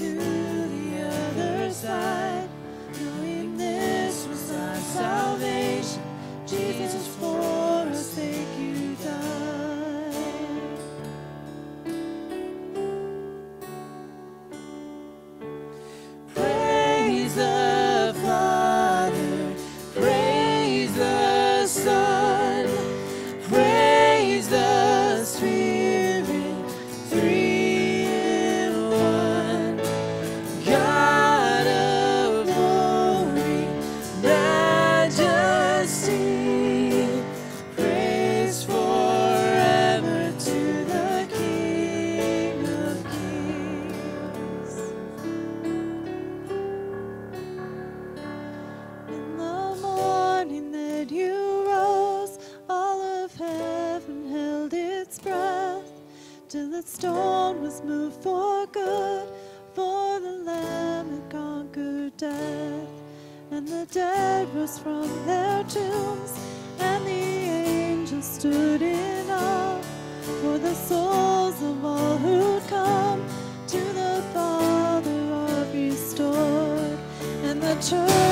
to its breath till its stone was moved for good. For the Lamb had conquered death, and the dead rose from their tombs, and the angels stood in awe for the souls of all who come to the Father are restored, and the church.